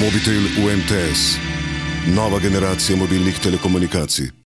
Mobitel UMTS. Nova generacija mobilnih telekomunikacij.